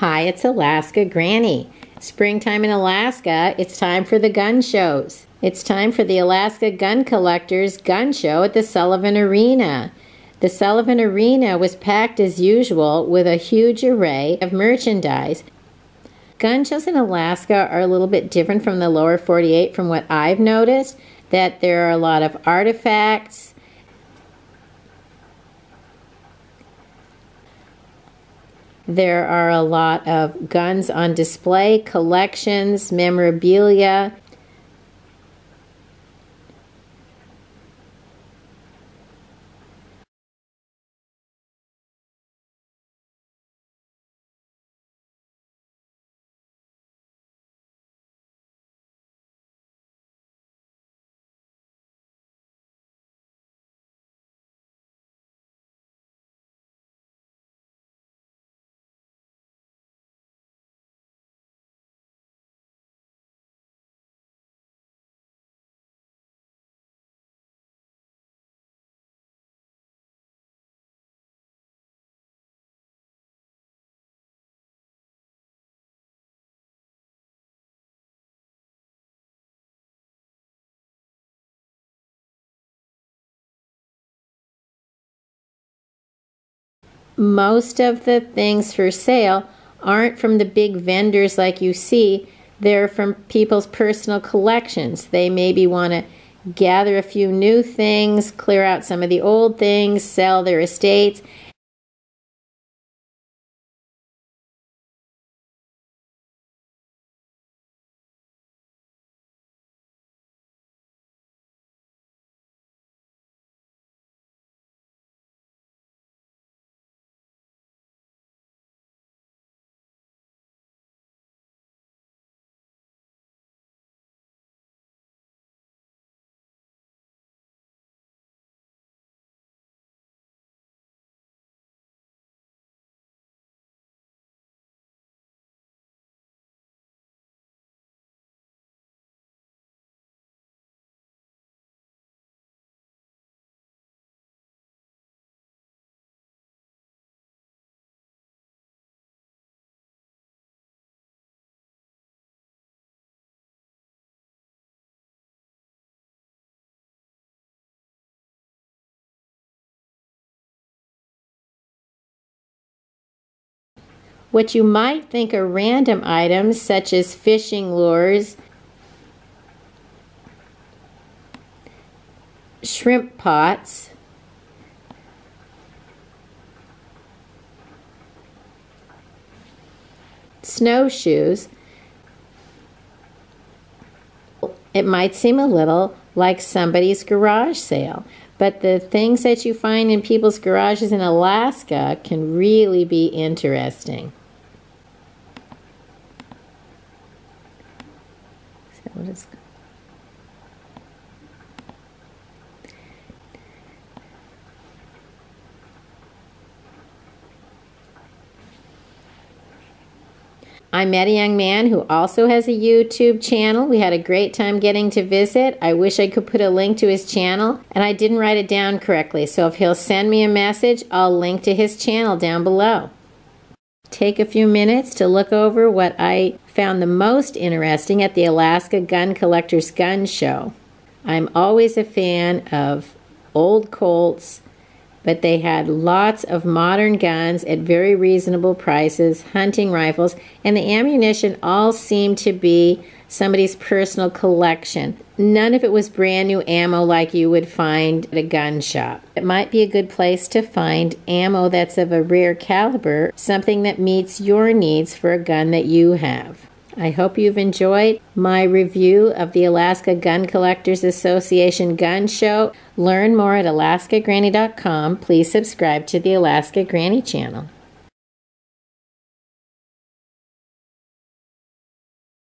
Hi, it's Alaska Granny. Springtime in Alaska, it's time for the gun shows. It's time for the Alaska Gun Collectors Gun Show at the Sullivan Arena. The Sullivan Arena was packed as usual with a huge array of merchandise. Gun shows in Alaska are a little bit different from the lower 48 from what I've noticed, that there are a lot of artifacts, There are a lot of guns on display, collections, memorabilia, most of the things for sale aren't from the big vendors like you see. They're from people's personal collections. They maybe want to gather a few new things, clear out some of the old things, sell their estates, What you might think are random items, such as fishing lures, shrimp pots, snowshoes, it might seem a little like somebody's garage sale, but the things that you find in people's garages in Alaska can really be interesting. I met a young man who also has a YouTube channel. We had a great time getting to visit. I wish I could put a link to his channel, and I didn't write it down correctly. So if he'll send me a message, I'll link to his channel down below. Take a few minutes to look over what I found the most interesting at the Alaska Gun Collectors Gun Show. I'm always a fan of old Colts, but they had lots of modern guns at very reasonable prices, hunting rifles, and the ammunition all seemed to be somebody's personal collection. None of it was brand new ammo like you would find at a gun shop. It might be a good place to find ammo that's of a rare caliber, something that meets your needs for a gun that you have. I hope you've enjoyed my review of the Alaska Gun Collectors Association gun show. Learn more at alaskagranny.com. Please subscribe to the Alaska Granny channel.